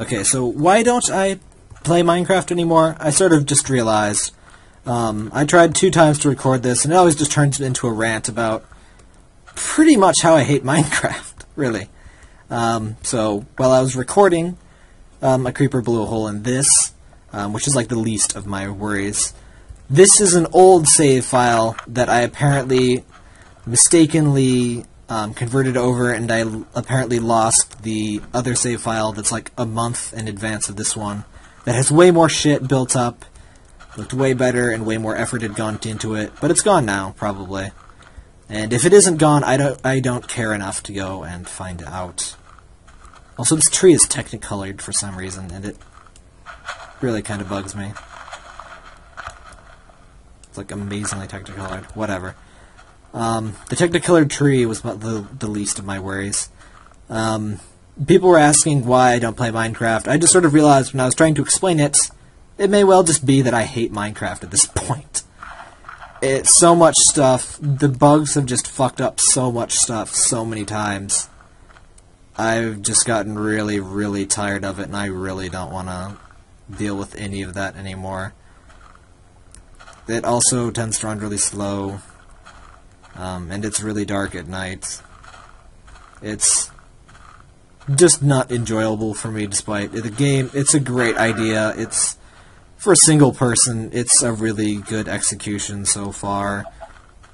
Okay, so why don't I play Minecraft anymore? I sort of just realized. Um, I tried two times to record this, and it always just turns into a rant about pretty much how I hate Minecraft, really. Um, so while I was recording, um, a creeper blew a hole in this, um, which is like the least of my worries. This is an old save file that I apparently mistakenly um, converted over, and I apparently lost the other save file that's like a month in advance of this one. That has way more shit built up, looked way better, and way more effort had gone into it. But it's gone now, probably. And if it isn't gone, I don't I don't care enough to go and find out. Also, this tree is technicolored for some reason, and it really kind of bugs me. It's like amazingly technicolored. Whatever. Um, the technicolored tree was the, the least of my worries. Um, people were asking why I don't play Minecraft. I just sort of realized when I was trying to explain it, it may well just be that I hate Minecraft at this point. It's so much stuff. The bugs have just fucked up so much stuff so many times. I've just gotten really, really tired of it, and I really don't want to deal with any of that anymore. It also tends to run really slow, um, and it's really dark at night. It's just not enjoyable for me, despite the game. It's a great idea. It's for a single person. It's a really good execution so far,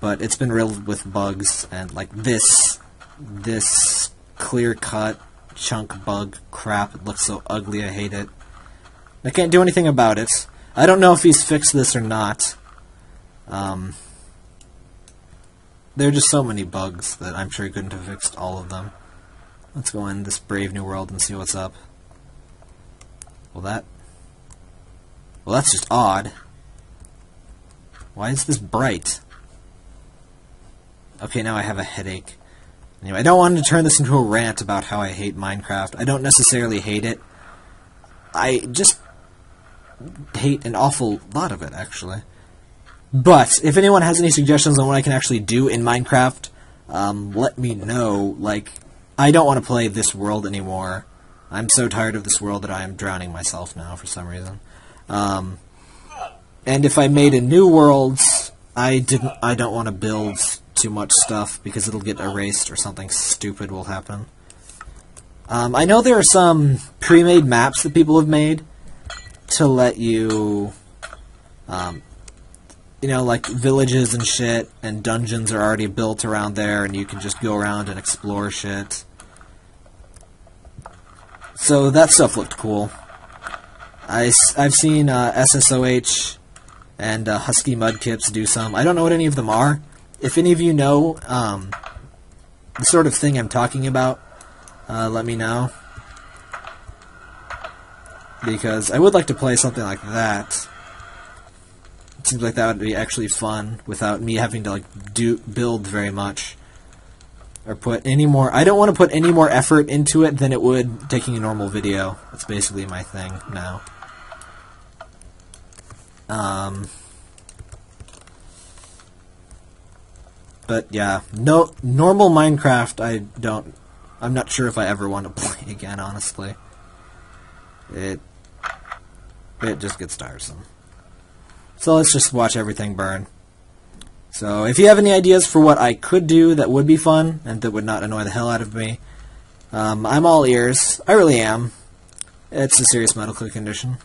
but it's been riddled with bugs and like this, this clear-cut chunk bug crap. It looks so ugly. I hate it. I can't do anything about it. I don't know if he's fixed this or not. Um, there are just so many bugs that I'm sure he couldn't have fixed all of them. Let's go in this brave new world and see what's up. Well, that... Well, that's just odd. Why is this bright? Okay, now I have a headache. Anyway, I don't want to turn this into a rant about how I hate Minecraft. I don't necessarily hate it. I just hate an awful lot of it, actually. But if anyone has any suggestions on what I can actually do in Minecraft, um, let me know. Like, I don't want to play this world anymore. I'm so tired of this world that I am drowning myself now for some reason. Um, and if I made a new world, I didn't. I don't want to build too much stuff because it'll get erased or something stupid will happen. Um, I know there are some pre-made maps that people have made to let you, um, you know, like villages and shit, and dungeons are already built around there, and you can just go around and explore shit. So that stuff looked cool. I, I've seen uh, SSOH and uh, Husky Mudkips do some. I don't know what any of them are. If any of you know um, the sort of thing I'm talking about, uh, let me know because I would like to play something like that. Seems like that would be actually fun without me having to like do build very much or put any more. I don't want to put any more effort into it than it would taking a normal video. That's basically my thing now. Um. But yeah, no normal Minecraft. I don't. I'm not sure if I ever want to play again. Honestly, it it just gets tiresome. So let's just watch everything burn. So if you have any ideas for what I could do that would be fun and that would not annoy the hell out of me, um, I'm all ears. I really am. It's a serious medical condition.